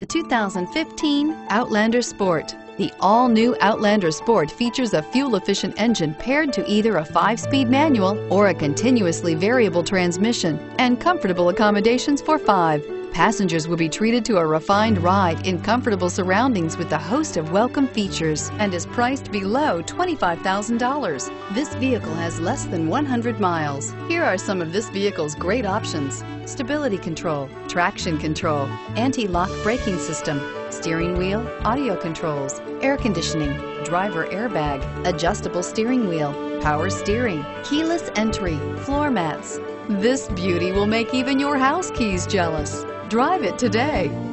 The 2015 Outlander Sport. The all-new Outlander Sport features a fuel-efficient engine paired to either a five-speed manual or a continuously variable transmission and comfortable accommodations for five. Passengers will be treated to a refined ride in comfortable surroundings with a host of welcome features and is priced below $25,000. This vehicle has less than 100 miles. Here are some of this vehicle's great options. Stability control, traction control, anti-lock braking system, steering wheel, audio controls, air conditioning, driver airbag, adjustable steering wheel, power steering, keyless entry, floor mats. This beauty will make even your house keys jealous. Drive it today.